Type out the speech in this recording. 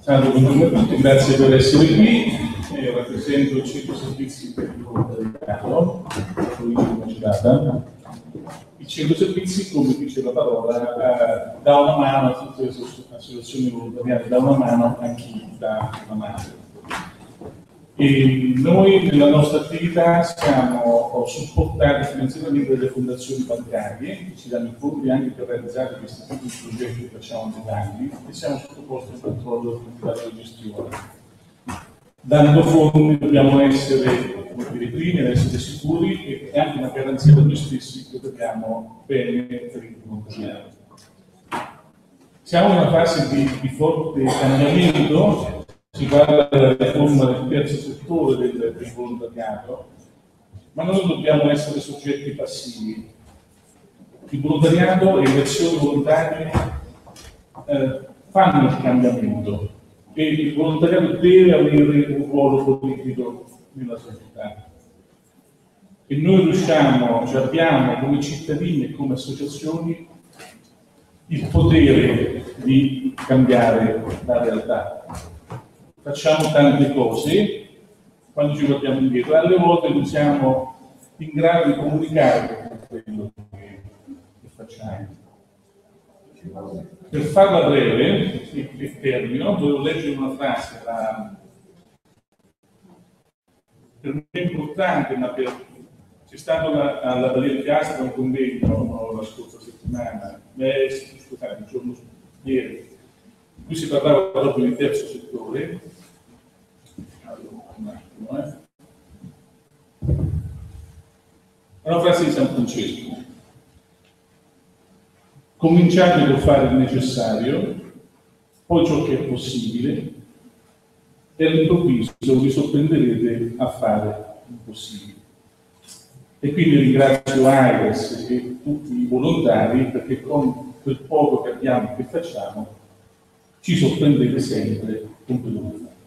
Salve, buongiorno a tutti, grazie per essere qui. Io rappresento il centro servizi per il volontariato, il centro servizi, come dice la parola, eh, dà una mano a tutte le associazioni volontariate, dà una mano a chi dà una mano. E noi nella nostra attività siamo supportati finanziariamente dalle fondazioni bancarie che ci danno i fondi anche per realizzare questi tipi di progetti che facciamo da anni e siamo sottoposti al controllo della gestione. Dando fondi dobbiamo essere come primi ad essere sicuri e anche una garanzia per noi stessi che dobbiamo bene per il volontariato. Siamo in una fase di, di forte cambiamento si parla della riforma del terzo settore del, del volontariato, ma noi dobbiamo essere soggetti passivi. Il volontariato e le azioni volontarie eh, fanno il cambiamento e il volontariato deve avere un ruolo politico nella società. E noi riusciamo, cioè abbiamo come cittadini e come associazioni il potere di cambiare la realtà facciamo tante cose. Quando ci guardiamo indietro, alle volte non siamo in grado di comunicare quello che, che facciamo. Per farla breve, e termino, volevo leggere una frase, la, per me è importante, ma per, c'è stato una, alla Badia di Castro un convegno la scorsa settimana, eh, scusate, il giorno ieri, cui si parlava proprio di terzo settore eh? È una frase di San Francesco. Cominciate col fare il necessario, poi ciò che è possibile, e all'improvviso vi sorprenderete a fare l'impossibile. E quindi ringrazio Aires e tutti i volontari perché con quel poco che abbiamo che facciamo ci sorprendete sempre con fate.